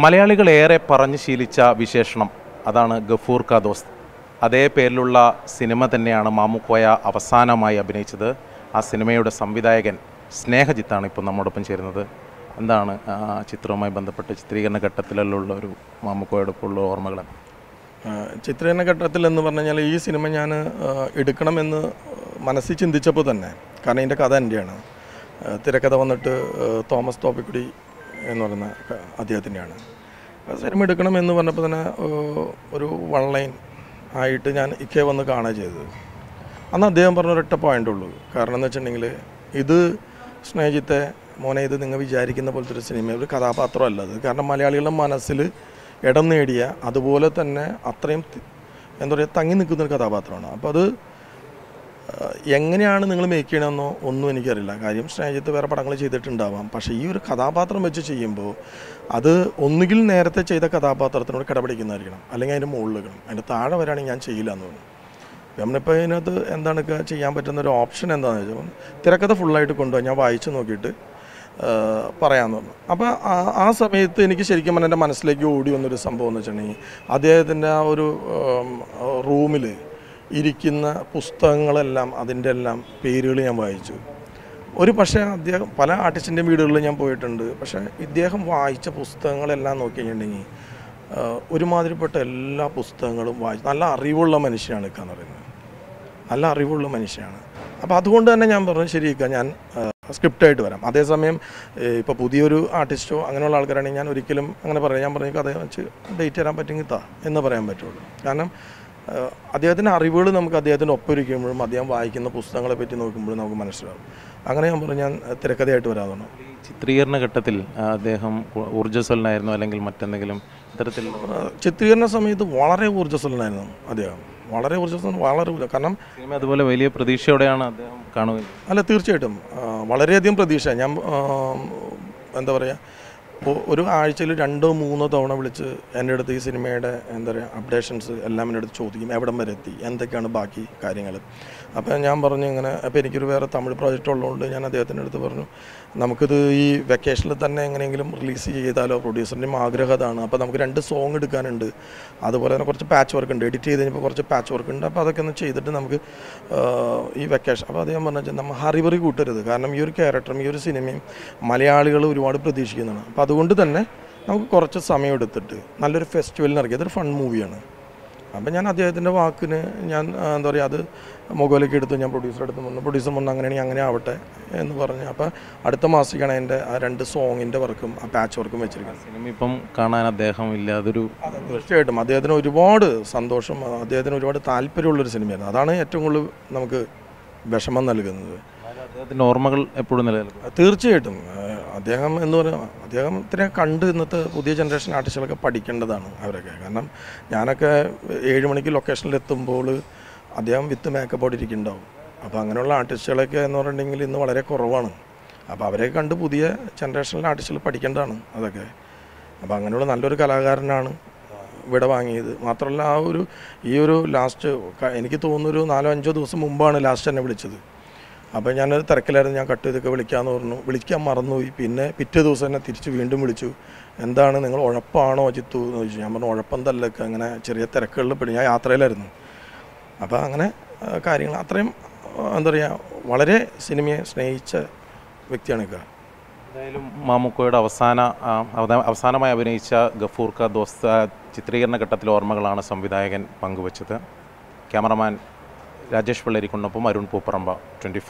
മലയാളികൾ ഏറെ പറഞ്ഞു ശീലിച്ച വിശേഷണം അതാണ് ഗഫൂർ ക ദോസ്ത്. അതേ പേരിലുള്ള സിനിമ തന്നെയാണ് മാമുക്കോയ അവസാനമായി അഭിനയിച്ചത്. ആ സിനിമയുടെ സംവിധായകൻ സ്നേഹജിത്താണ് ഇപ്പോൾ നമ്മോടൊപ്പം ചേരുന്നത്. എന്താണ് ആ ചിത്രവുമായി ബന്ധപ്പെട്ട് ചിത്രീകരണ ഘട്ടത്തിലുള്ള ഒരു മാമുക്കോയോടൊപ്പമുള്ള ഓർമ്മകൾ ചിത്രീകരണ ഘട്ടത്തിൽ എന്ന് പറഞ്ഞു കഴിഞ്ഞാൽ ഈ സിനിമ ഞാൻ എടുക്കണമെന്ന് മനസ്സിൽ ചിന്തിച്ചപ്പോൾ തന്നെ. കാരണം ഇതിന്റെ കഥ എന്റെയാണ്. തിരക്കഥ വന്നിട്ട് തോമസ് തോപ്പിക്കുടി എന്ന് പറയുന്ന അദ്ദേഹത്തിന്റെയാണ്. സിനിമ എടുക്കണം എന്ന് പറഞ്ഞപ്പോൾ തന്നെ ഒരു വൺ ലൈൻ ആയിട്ട് ഞാൻ ഇക്കേ വന്ന് കാണുക ചെയ്തത്. അന്ന് അദ്ദേഹം പറഞ്ഞ ഒരൊറ്റ പോയിന്റ് ഉള്ളൂ. കാരണം എന്ന് വെച്ചിട്ടുണ്ടെങ്കിൽ ഇത് സ്നേഹിത്തെ മോനെ ഇത് നിങ്ങൾ വിചാരിക്കുന്ന പോലത്തെ ഒരു സിനിമ ഒരു കഥാപാത്രമല്ല അത്. കാരണം മലയാളികളുടെ മനസ്സിൽ ഇടം നേടിയ അതുപോലെ തന്നെ അത്രയും എന്താ പറയുക തങ്ങി നിൽക്കുന്ന ഒരു കഥാപാത്രമാണ്. അപ്പോൾ അത് എങ്ങനെയാണ് നിങ്ങൾ മേക്ക് ചെയ്യണമെന്നോ ഒന്നും എനിക്കറിയില്ല. കാര്യം സ്നേഹജിത്ത് വേറെ പടങ്ങൾ ചെയ്തിട്ടുണ്ടാവാം. പക്ഷേ ഈ ഒരു കഥാപാത്രം വെച്ച് ചെയ്യുമ്പോൾ അത് ഒന്നുകിൽ നേരത്തെ ചെയ്ത കഥാപാത്രത്തിനോട് കിടപിടിക്കുന്നതായിരിക്കണം. അല്ലെങ്കിൽ അതിന്റെ മുകളിൽ നിൽക്കണം. അതിന്റെ താഴെ വരാണെങ്കിൽ ഞാൻ ചെയ്യില്ല എന്ന് തോന്നുന്നു. നമ്മളിപ്പോൾ ഇതിനകത്ത് എന്താണ് ചെയ്യാൻ പറ്റുന്ന ഒരു ഓപ്ഷൻ എന്താണെന്ന് വെച്ചാൽ തിരക്കഥ ഫുള്ളായിട്ട് കൊണ്ടുപോയി ഞാൻ വായിച്ച് നോക്കിയിട്ട് പറയാമെന്ന് പറഞ്ഞു. അപ്പോൾ ആ സമയത്ത് എനിക്ക് ശരിക്കും പറഞ്ഞാൽ എന്റെ മനസ്സിലേക്ക് ഓടി വന്നൊരു സംഭവം എന്ന് വെച്ചിട്ടുണ്ടെങ്കിൽ അദ്ദേഹത്തിന്റെ ആ ഒരു റൂമിൽ ഇരിക്കുന്ന പുസ്തകങ്ങളെല്ലാം അതിന്റെ എല്ലാം പേരുകൾ ഞാൻ വായിച്ചു. ഒരു പക്ഷേ അദ്ദേഹം പല ആർട്ടിസ്റ്റിന്റെ വീടുകളിൽ ഞാൻ പോയിട്ടുണ്ട്. പക്ഷേ ഇദ്ദേഹം വായിച്ച പുസ്തകങ്ങളെല്ലാം നോക്കി കഴിഞ്ഞിട്ടുണ്ടെങ്കിൽ ഒരുമാതിരിപ്പെട്ട എല്ലാ പുസ്തകങ്ങളും വായിച്ചു നല്ല അറിവുള്ള മനുഷ്യനാണ് ഇക്കാന്ന് പറയുന്നത്. നല്ല അറിവുള്ള മനുഷ്യനാണ്. അപ്പോൾ അതുകൊണ്ട് തന്നെ ഞാൻ പറഞ്ഞു ശരി ഇക്ക ഞാൻ സ്ക്രിപ്റ്റായിട്ട് വരാം. അതേസമയം ഇപ്പോൾ പുതിയൊരു ആർട്ടിസ്റ്റോ അങ്ങനെയുള്ള ആൾക്കാരാണെങ്കിൽ ഞാൻ ഒരിക്കലും അങ്ങനെ പറയാം. ഞാൻ പറഞ്ഞു കഥ വെച്ച് ഡേറ്റ് തരാൻ പറ്റുമെങ്കിൽ താ എന്ന് പറയാൻ പറ്റുള്ളൂ. കാരണം അദ്ദേഹത്തിന്റെ അറിവുകൾ നമുക്ക് അദ്ദേഹത്തിന്റെ ഒപ്പം ഇരിക്കുമ്പോഴും അദ്ദേഹം വായിക്കുന്ന പുസ്തകങ്ങളെ പറ്റി നോക്കുമ്പോഴും നമുക്ക് മനസ്സിലാവും അങ്ങനെ ഞാൻ പറഞ്ഞു ഞാൻ തിരക്കഥയായിട്ട് വരാതാണ് ചിത്രീകരണ ഘട്ടത്തിൽ അദ്ദേഹം ഊർജസ്വലനായിരുന്നു അല്ലെങ്കിൽ മറ്റെന്തെങ്കിലും ഇത്തരത്തിൽ ചിത്രീകരണ സമയത്ത് വളരെ ഊർജസ്വലനായിരുന്നു അദ്ദേഹം. വളരെ ഊർജസ്വലൻ വളരെ ഊർജ- കാരണം അതുപോലെ വലിയ പ്രതീക്ഷയോടെയാണ് അദ്ദേഹം കാണുക. അല്ല തീർച്ചയായിട്ടും. വളരെയധികം പ്രതീക്ഷ ഞാൻ എന്താ പറയുക ഒരു ആഴ്ചയിൽ രണ്ടോ മൂന്നോ തവണ വിളിച്ച് എന്റെ അടുത്ത് ഈ സിനിമയുടെ എന്താ പറയുക അപ്ഡേഷൻസ് എല്ലാം എന്റെ അടുത്ത് ചോദിക്കും എവിടം വരെ എത്തി എന്തൊക്കെയാണ് ബാക്കി കാര്യങ്ങൾ അപ്പോൾ ഞാൻ പറഞ്ഞു ഇങ്ങനെ അപ്പോൾ എനിക്കൊരു വേറെ തമിഴ് പ്രോജക്റ്റ് ഉള്ളതുകൊണ്ട് ഞാൻ അദ്ദേഹത്തിന്റെ അടുത്ത് പറഞ്ഞു നമുക്കിത് ഈ വെക്കേഷനിൽ തന്നെ എങ്ങനെയെങ്കിലും റിലീസ് ചെയ്താലോ പ്രൊഡ്യൂസറിന്റെയും ആഗ്രഹം അതാണ്. അപ്പോൾ നമുക്ക് രണ്ട് സോങ് എടുക്കാനുണ്ട്. അതുപോലെ തന്നെ കുറച്ച് പാച്ച് വർക്ക് ഉണ്ട്. എഡിറ്റ് ചെയ്ത് കഴിഞ്ഞപ്പോൾ കുറച്ച് പാച്ച് വർക്ക് ഉണ്ട്. അപ്പോൾ അതൊക്കെ ഒന്ന് ചെയ്തിട്ട് നമുക്ക് ഈ വെക്കേഷൻ അപ്പോൾ അദ്ദേഹം പറഞ്ഞാൽ നമ്മൾ ഹറിവറി കൂട്ടരുത്. കാരണം ഈ ഒരു ക്യാരക്ടറും ഈ ഒരു സിനിമയും മലയാളികൾ ഒരുപാട് പ്രതീക്ഷിക്കുന്നതാണ് അപ്പോൾ അതുകൊണ്ട് തന്നെ നമുക്ക് കുറച്ച് സമയം എടുത്തിട്ട് നല്ലൊരു ഫെസ്റ്റിവലിന് ഇറക്കി. അതൊരു ഫൺ മൂവിയാണ് അപ്പം ഞാൻ അദ്ദേഹത്തിന്റെ വാക്കിന് ഞാൻ എന്താ പറയുക അത് മുകളിലേക്ക് എടുത്ത്. ഞാൻ പ്രൊഡ്യൂസർ അടുത്ത് വന്നു പ്രൊഡ്യൂസർ വന്നു അങ്ങനെയാണെങ്കിൽ അങ്ങനെ ആവട്ടെ എന്ന് പറഞ്ഞു. അപ്പോൾ അടുത്ത മാസത്തേക്കാണ് എന്റെ ആ രണ്ട് സോങ്ങിന്റെ വർക്കും ആ പാച്ച് വർക്കും വെച്ചിരിക്കുന്നത്. സിനിമ ഇപ്പം കാണാൻ അദ്ദേഹം ഇല്ല അതൊരു തീർച്ചയായിട്ടും. അദ്ദേഹത്തിന് ഒരുപാട് സന്തോഷം അദ്ദേഹത്തിന് ഒരുപാട് താല്പര്യമുള്ളൊരു സിനിമയായിരുന്നു അതാണ് ഏറ്റവും കൂടുതൽ നമുക്ക് വിഷമം നൽകുന്നത്. അദ്ദേഹത്തിന്റെ ഓർമ്മകൾ എപ്പോഴും നിലനിൽക്കും. തീർച്ചയായിട്ടും. അദ്ദേഹം എന്ന് പറയുന്നത് അദ്ദേഹത്തിനെ കണ്ട് ഇന്നത്തെ പുതിയ ജനറേഷൻ ആർട്ടിസ്റ്റുകളൊക്കെ പഠിക്കേണ്ടതാണ് അവരൊക്കെ. കാരണം ഞാനൊക്കെ ഏഴ് മണിക്ക് ലൊക്കേഷനിൽ എത്തുമ്പോൾ അദ്ദേഹം വിത്ത് മേക്കപ്പ് ഇരിക്കുന്നുണ്ടാവും. അപ്പോൾ അങ്ങനെയുള്ള ആർട്ടിസ്റ്റുകളൊക്കെ എന്ന് പറഞ്ഞിട്ടുണ്ടെങ്കിൽ ഇന്ന് വളരെ കുറവാണ്. അപ്പോൾ അവരെ കണ്ട് പുതിയ ജനറേഷനിലെ ആർട്ടിസ്റ്റുകൾ പഠിക്കേണ്ടതാണ് അതൊക്കെ. അപ്പോൾ അങ്ങനെയുള്ള നല്ലൊരു കലാകാരനാണ് ഇവിടെ വാങ്ങിയത്. മാത്രമല്ല ആ ഒരു ഈ ഒരു ലാസ്റ്റ് എനിക്ക് തോന്നുന്നൊരു നാലോ അഞ്ചോ ദിവസം മുമ്പാണ് ലാസ്റ്റ് എന്നെ വിളിച്ചത്. അപ്പോൾ ഞാനൊരു തിരക്കിലായിരുന്നു. ഞാൻ കട്ട് ചെയ്തൊക്കെ വിളിക്കാമെന്ന് പറഞ്ഞു. വിളിക്കാൻ മറന്നുപോയി. പിന്നെ പിറ്റേ ദിവസം തന്നെ തിരിച്ച് വീണ്ടും വിളിച്ചു. എന്താണ്? നിങ്ങൾ ഉഴപ്പാണോ ചിത്തു എന്ന് ചോദിച്ചു. ഞാൻ പറഞ്ഞു ഉഴപ്പെന്തല്ലൊക്കെ അങ്ങനെ ചെറിയ തിരക്കുകളിൽ പെടും. ഞാൻ യാത്രയിലായിരുന്നു. അപ്പോൾ അങ്ങനെ കാര്യങ്ങൾ. അത്രയും എന്താ പറയുക വളരെ സിനിമയെ സ്നേഹിച്ച വ്യക്തിയാണ് ഇക്ക. എന്തായാലും മാമുക്കോയുടെ അവസാന അവസാനമായി അഭിനയിച്ച ഗഫൂർ ക ദോസ്ത ചിത്രീകരണ ഘട്ടത്തിലെ ഓർമ്മകളാണ് സംവിധായകൻ പങ്കുവച്ചത്. ക്യാമറമാൻ രാജേഷ് പിള്ളേരിക്കൊണ്ടൊപ്പം അരുൺ പൂപ്പറമ്പ ട്വന്റി